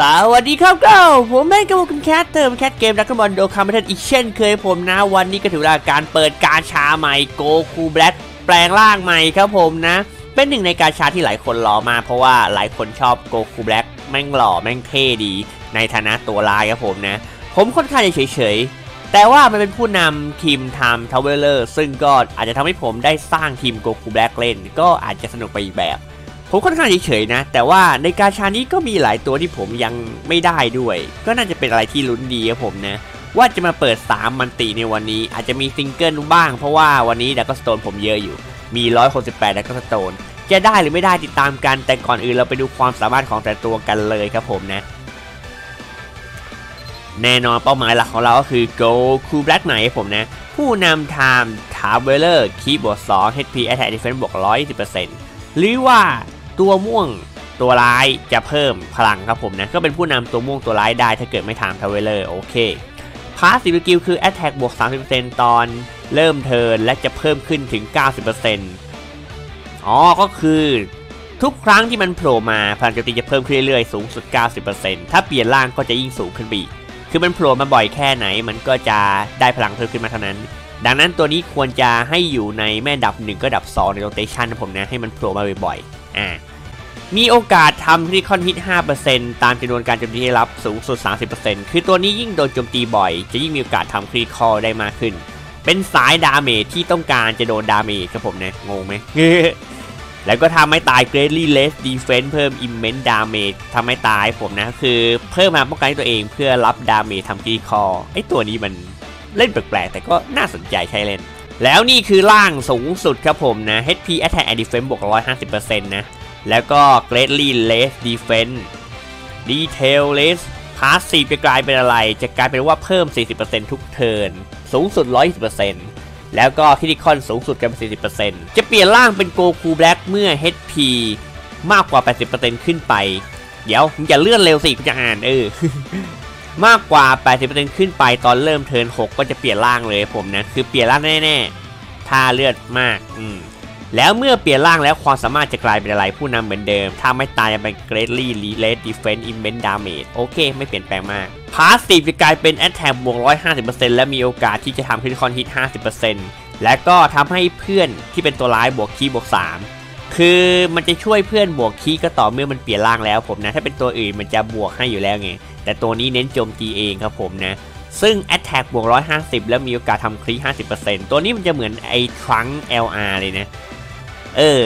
สวัสดีครับก็ผมแม่กับคุณแคทเติมแคทเกมดักกบอลโดคาร์เมทันอีกเช่นเคยผมนะ วันนี้ก็ถือวลาการเปิดการชาใหม่โกคูแบล็กแปลงร่างใหม่ครับผมนะ เป็นหนึ่งในการชาที่หลายคนรอมา เพราะว่าหลายคนชอบโกคูแบล็กแม่งหล่อแม่งเท่ดี ในฐานะตัวลายครับผมนะ ผมค่อนข้างจะเฉยๆ แต่ว่ามันเป็นผู้นำทีมทม์ทาวเวลเลอร์ซึ่งก็อาจจะทำให้ผมได้สร้างทีมโกคูแบล็กเล่น ก็อาจจะสนุกไปอีกแบบ ผมค่อนข้างเฉยๆนะ แต่ว่าในการชานี้ก็มีหลายตัวที่ผมยังไม่ได้ด้วย ก็น่าจะเป็นอะไรที่ลุ้นดีครับผมนะ ว่าจะมาเปิด 3 มันติในวันนี้อาจจะมีซิงเกิลบ้าง เพราะว่าวันนี้ดักสโตนผมเยอะอยู่ มี168ดักสโตนจะได้หรือไม่ได้ติดตามกัน แต่ก่อนอื่นเราไปดูความสามารถของแต่ตัวกันเลยครับผมนะ แน่นอนเป้าหมายหลักของเราก็คือ Go Cool Black ไหนผมนะ ผู้นำ Time Traveler คีบวก2 HP Attack Defense บวก120%หรือว่า ตัวม่วงตัวร้ายจะเพิ่มพลังครับผมนะ ก็เป็นผู้นำตัวม่วงตัวร้ายได้ถ้าเกิดไม่ทำ Time Traveler โอเค Passive Skill คือ Attack บวก 30%ตอนเริ่ม turn และจะเพิ่มขึ้นถึง 90%อ๋อ ก็คือทุกครั้งที่มันโผล่มาพลังโจมตีจะเพิ่มขึ้นเรื่อยๆ สูงสุด 90%ถ้าเปลี่ยนร่างก็จะยิ่งสูงขึ้นไปอีก คือมันโผล่มาบ่อยแค่ไหน มันก็จะได้พลังเพิ่มขึ้นมาเท่านั้น ดังนั้นตัวนี้ควรจะให้อยู่ในไม่ลำดับ 1 ก็ลำดับ 2 ใน rotation นะผมนะ ให้มันโผล่มาบ่อยๆ อ่า มีโอกาสทำ critical hit 5%ตามจำนวนการโจมตีที่รับสูงสุด 30%คือตัวนี้ยิ่งโดนโจมตีบ่อย จะยิ่งมีโอกาสทำ critical ได้มากขึ้น เป็นสาย damage ที่ต้องการจะโดน damage ครับผมนะ งงไหม แล้วก็ท่าไม้ตาย Greatly Lowers Defense เพิ่ม Immense Damage ท่าไม้ตายผมนะ คือเพิ่มมาป้องกันตัวเองเพื่อรับ damage ทำ critical ไอตัวนี้มันเล่นแปลกๆ แต่ก็น่าสนใจใช้เล่น แล้วนี่คือร่างสูงสุดครับผมนะ HP Attack and Defense บวก150%นะ แล้วก็ Greatly Less Defense Detail Less Passive จะกลายเป็นอะไร จะกลายเป็นว่าเพิ่ม 40%ทุกเทิร์น สูงสุด 120%แล้วก็คิดิคอนสูงสุดกัน40%จะเปลี่ยนร่างเป็นโกคูแบล็กเมื่อ HP มากกว่า 80%ขึ้นไป เดี๋ยวมึงอย่าเลื่อนเร็วสิกูจะอ่านเออ มากกว่า 80%ขึ้นไปตอนเริ่มเทิร์น 6 ก็จะเปลี่ยนร่างเลยผมนะ คือเปลี่ยนร่างแน่ๆ ถ้าเลือดมาก อืม แล้วเมื่อเปลี่ยนร่างแล้วความสามารถจะกลายเป็นอะไรผู้นำเหมือนเดิม ถ้าไม่ตายจะเป็น Greatly Less Defense Immense Damage โอเค ไม่เปลี่ยนแปลงมาก Passive จะกลายเป็น Attack บวก150%และมีโอกาสที่จะทำ Critical Hit 50%และก็ทำให้เพื่อนที่เป็นตัวร้ายบวกคีบวก3 คือมันจะช่วยเพื่อนบวกคีก็ต่อเมื่อมันเปลี่ยนร่างแล้วผมนะ ถ้าเป็นตัวอื่นมันจะบวกให้อยู่แล้วไง แต่ตัวนี้เน้นโจมตีเองครับผมนะซึ่ง Attack บวก150 แล้วมีโอกาสทำ cri 50%ตัวนี้มันจะเหมือนไอ้ทรัง LR เลยนะ เออ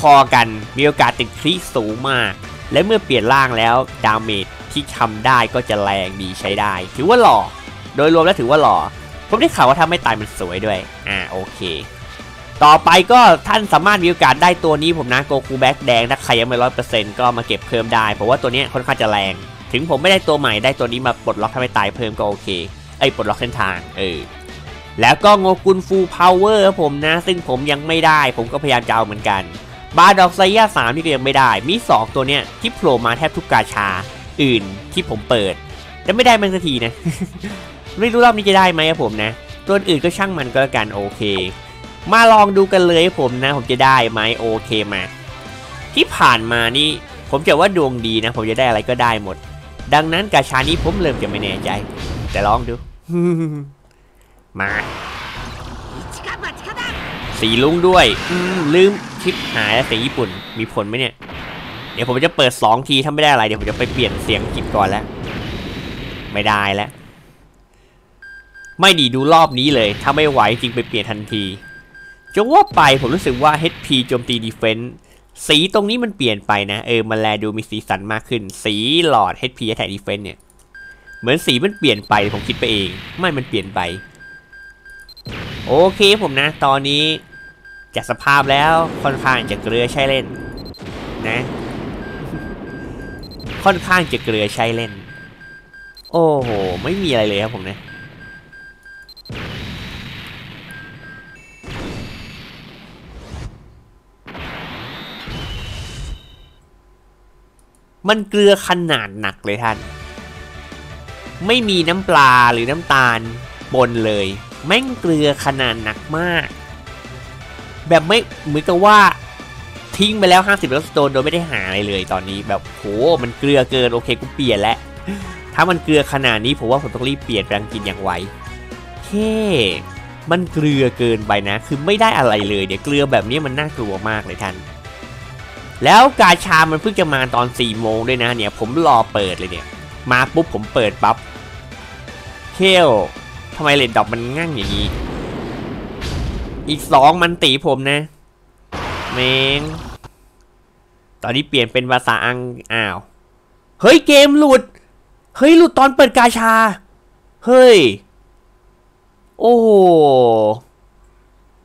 พอๆกันมีโอกาสติด cri สูงมาก และเมื่อเปลี่ยนร่างแล้ว damage ที่ทำได้ก็จะแรงดีใช้ได้ ถือว่าหล่อ โดยรวมแล้วถือว่าหล่อ ผมได้ข่าวว่าท่าไม้ตายมันสวยด้วย อ่าโอเค ต่อไปก็ท่านสามารถมีโอกาสได้ตัวนี้ผมนะโกคู Black แดงถ้าใครยังไม่ร้อยเปอร์เซ็นต์ก็มาเก็บเพิ่มได้ เพราะว่าตัวนี้ค่อนข้างจะแรง ถึงผมไม่ได้ตัวใหม่ได้ตัวนี้มาปลดล็อกถ้าไม่ตายเพิ่มก็โอเคไอ้ยปลดล็อกเส้นทาง เออ แล้วก็โงกุนฟูพาวเวอร์ครับผมนะ ซึ่งผมยังไม่ได้ ผมก็พยายามจะเอาเหมือนกัน บาดอกไซย่าสามนี่ก็ยังไม่ได้ มี 2 ตัวเนี้ยที่โผล่มาแทบทุกกาชาอื่นที่ผมเปิด แต่ไม่ได้มันสักทีนะ ไม่รู้รอบนี้จะได้ไหมครับผมนะ ตัวอื่นก็ช่างมันก็แล้วกันโอเค มาลองดูกันเลยผมนะ ผมจะได้ไหมโอเคมา ที่ผ่านมานี่ผมจะว่าดวงดีนะ ผมจะได้อะไรก็ได้หมด ดังนั้นกาชานี้ผมเริ่มจะไม่แน่ใจ แต่ลองดู มาสีลุงด้วยอืมลืมชิปหายเสียงญี่ปุ่นมีผลไหมเนี่ย เดี๋ยวผมจะเปิด 2 ทีถ้าไม่ได้อะไร เดี๋ยวผมจะไปเปลี่ยนเสียงกิจก่อนแล้ว ไม่ได้แล้ว ไม่ดีดูรอบนี้เลย ถ้าไม่ไหวจริงไปเปลี่ยนทันทีจะว่าไปผมรู้สึกว่า HP โจมตีดีเฟน s ์สีตรงนี้มันเปลี่ยนไปนะ เออมันแลดูมีสีสันมากขึ้น สีหลอด HP Attack Defense เนี่ย เหมือนสีมันเปลี่ยนไปผมคิดไปเอง ไม่มันเปลี่ยนไป โอเคผมนะ ตอนนี้จากสภาพแล้วค่อนข้างจะเกลือใช้เล่น นะ ค่อนข้างจะเกลือใช้เล่น โอ้โห ไม่มีอะไรเลยครับผมนะมันเกลือขนาดหนักเลยท่าน ไม่มีน้ำปลาหรือน้ำตาลปนเลย แม่งเกลือขนาดหนักมาก แบบไม่เหมือนกับว่าทิ้งไปแล้ว 50แล้วสโตนโดยไม่ได้หาอะไรเลยตอนนี้แบบโหมันเกลือเกินโอเคกูเปลี่ยนแล้วถ้ามันเกลือขนาดนี้ผมว่าผมต้องรีบเปลี่ยนแปลงกินอย่างไวเฮ้มันเกลือเกินไปนะ คือไม่ได้อะไรเลยเดี๋ยวเกลือแบบนี้มันน่ากลัวมากเลยท่านแล้วกาชามันเพิ่งจะมาตอน4โมงด้วยนะเนี่ย ผมรอเปิดเลยเนี่ย มาปุ๊บผมเปิดปั๊บเคล ทำไมเลดดอกมันง่างอย่างนี้ อีกสองมันตีผมนะเมงตอนนี้เปลี่ยนเป็นภาษาอังอ้าว เฮ้ยเกมหลุด เฮ้ยหลุดตอนเปิดกาชา เฮ้ย โอ้โห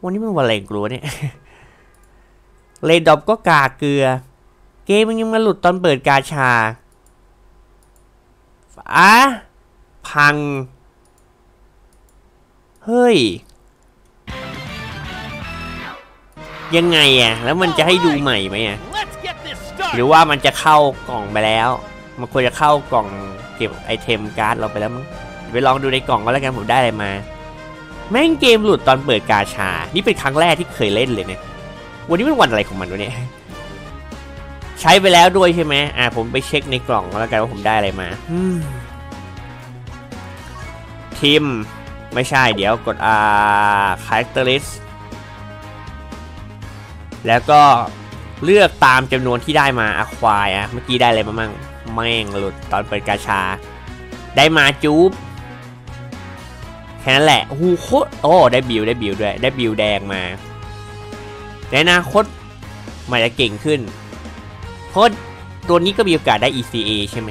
วันนี้มันวันอะไรกลัวเนี่ย rate drop ก็เกลือ เกมมันยังมาหลุดตอนเปิดกาชาอะพัง เฮ้ย ยังไงอะแล้วมันจะให้ดูใหม่ไหมอะหรือว่ามันจะเข้ากล่องไปแล้ว มันควรจะเข้ากล่องเก็บไอเทมการ์ดเราไปแล้วมั้งไปลองดูในกล่องก็แล้วกันผมได้อะไรมา แม่งเกมหลุดตอนเปิดกาชา นี่เป็นครั้งแรกที่เคยเล่นเลยเนี่ย วันนี้เป็นวันอะไรของมันวะเนี่ย ใช้ไปแล้วด้วยใช่ไหมอ่าผมไปเช็คในกล่องก็แล้วกันว่าผมได้อะไรมาทิม ไม่ใช่เดี๋ยวกดอา characteristic แล้วก็เลือกตามจำนวนที่ได้มาอควายอะเมื่อกี้ได้อะไรมามั่งแม่งหลุดตอนเปิดกาชา ได้มาจูบแค่นั้นแหละหูโคตรโอ้ได้บิวได้บิวด้วยได้บิวแดงมาในอนาคตมันจะเก่งขึ้นเพราะตัวนี้ก็มีโอกาสได้ ECA ใช่ไหม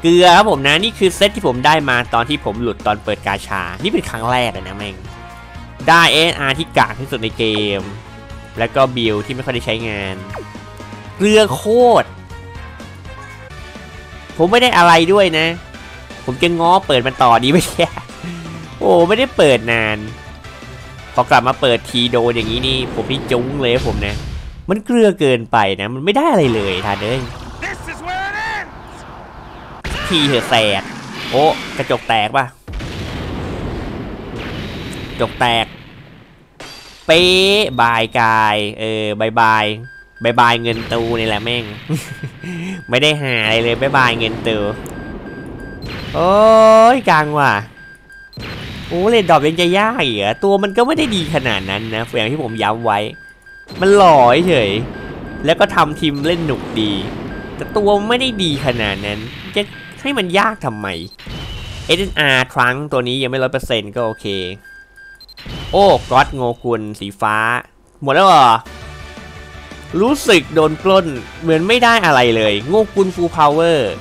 เกลือครับผมนะนี่คือเซตที่ผมได้มาตอนที่ผมหลุดตอนเปิดกาชา นี่เป็นครั้งแรกเลยนะแม่ง ได้ SR ที่กากที่สุดในเกม แล้วก็บิลที่ไม่ค่อยได้ใช้งาน เกลือโคตร ผมไม่ได้อะไรด้วยนะ ผมจะง้อเปิดมันต่อดีไม่ใช่โอ้ไม่ได้เปิดนาน พอกลับมาเปิดทีโดนอย่างนี้นี่ ผมนี่จุ้งเลยผมนะ มันเกลือเกินไปนะ มันไม่ได้อะไรเลยท่านเอ้ย ทีเถอะแสกโอ้กระจกแตกปะกระจกแตก เป๊ะบายกาย เออบายบายบายบายเงินตูนี่แหละแม่ง ไม่ได้หาอะไรเลยบายบายเงินตู โอ้ยกลางว่ะโอ้เลดดอบยังจะยากอีกอตัวมันก็ไม่ได้ดีขนาดนั้นนะอย่างที่ผมย้ำไว้ มันหล่อเฉย แล้วก็ทำทีมเล่นหนุกดี แต่ตัวไม่ได้ดีขนาดนั้นจะ ให้มันยากทำไม SNR ครั้งตัวนี้ยังไม่ร้อยเปอร์เซ็นต์ก็โอเค โอ้ก็อดโงกุลสีฟ้า หมดแล้วเหรอ รู้สึกโดนปล้น เหมือนไม่ได้อะไรเลย โงกุลฟูลพาวเวอร์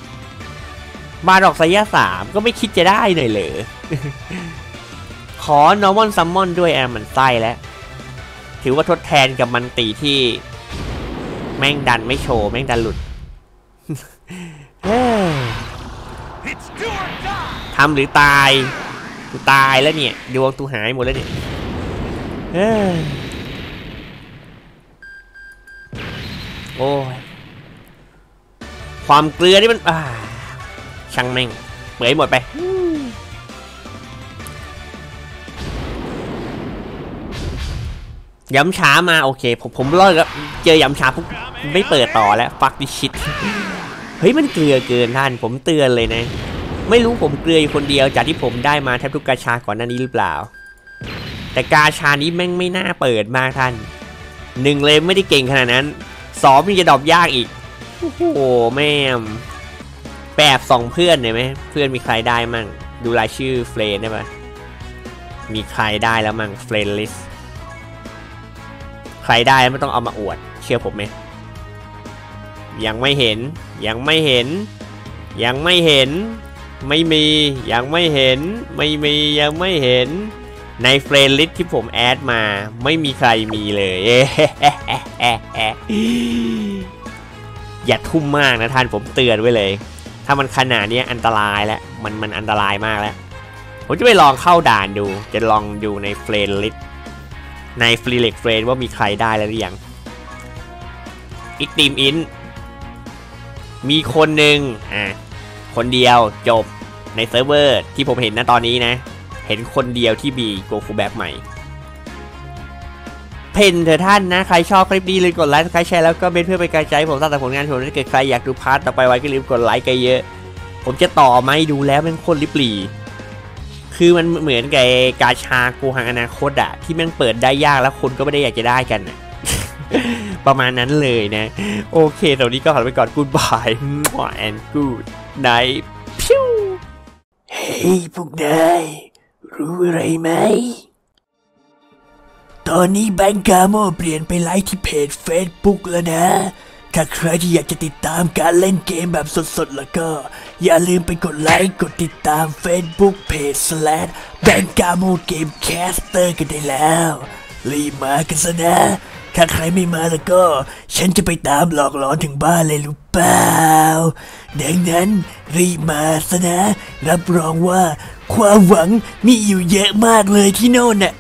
มาดอกไซยาสามก็ไม่คิดจะได้หน่อยเลยขอนอร์มอนซัมมอนด้วยแอมมันไส้แล้ว ถือว่าทดแทนกับมันตีที่ แม่งดันไม่โชว์ แม่งดันหลุด ทำหรือตายกูตายแล้วเนี่ยดวงตูหายหมดแล้วเนี่ยโอ้ยความเกลือนี่มันอ่าช่างแม่งเปื่อยหมดไปย้ำช้ามาโอเค ผมผมรอดแล้วเจอย้ำช้าปุ๊บไม่เปิดต่อแล้วฟักดิชิตเฮ้ยมันเกลือเกินท่านผมเตือนเลยนะ ไม่รู้ผมเกลืออยู่คนเดียวจากที่ผมได้มาแทบทุกกาชาก่อนหน้านี้หรือเปล่า แต่กาชานี้แม่งไม่น่าเปิดมากท่านหนึ่งเลยไม่ได้เก่งขนาดนั้นสองมีจะ drop ยากอีก โอ้โหแม่แป๊บส่องเพื่อนเลยไหมเพื่อนมีใครได้มั่ง ดูรายชื่อ friend ได้ปะมีใครได้แล้วมั่ง friend listใครได้ไม่ต้องเอามาอวด เชื่อผมไหมยังไม่เห็น ยังไม่เห็น ยังไม่เห็น ไม่มียังไม่เห็น ไม่มียังไม่เห็น ใน friend list ที่ผม add มา ไม่มีใครมีเลยอย่าทุ่มมากนะท่านผมเตือนไว้เลย ถ้ามันขนาดนี้อันตรายแล้วมันมันอันตรายมากแล้ว ผมจะไปลองเข้าด่านดู จะลองดูในเฟรนลิสในฟรีเล็กเฟรนว่ามีใครได้แล้วหรือยังอีกทีมอินมีคนหนึ่งอะ คนเดียวจบในเซิร์ฟเวอร์ที่ผมเห็นนะตอนนี้นะ เห็นคนเดียวที่มีโกคูแบบใหม่ เพนเถอะท่านนะ ใครชอบคลิปนี้เลยกดไลค์ใครแชร์แล้วก็เมนเพื่อเป็นกำลังใจผมสร้างแต่ผลงานผมถ้าเกิดใครอยากดูพาร์ทต่อไปไว้ก็รีบกดไลค์กันเยอะ ผมจะต่อไหมดูแล้วมันโคนลิบหลีคือมันเหมือนกับกาชากูหังอนาคตอะที่ม่งเปิดได้ยากแล้วคนก็ไม่ได้อยากจะได้กันอะประมาณนั้นเลยนะ โอเคตอนนี้ก็ขอไปก่อนกูดบายแอนกูด ไนพิ้วเฮ้ยพวกนายรู้อะไรไหม ตอนนี้แบงก์กาโมเปลี่ยนไปไลฟ์ที่เพจ Facebook แล้วนะ ถ้าใครที่อยากจะติดตามการเล่นเกมแบบสดๆ แล้วก็ อย่าลืมไปกดไลค์กดติดตาม Facebook Page slash แบงก์กาโมเกมแคสเตอร์กันได้แล้ว รีบมากันซะนะ ถ้าใครไม่มาแล้วก็ ฉันจะไปตามหลอกหลอนถึงบ้านเลยรู้เปล่า ดังนั้นรีบมาซะนะ รับรองว่า ความหวังมีอยู่เยอะมากเลยที่โน่นน่ะ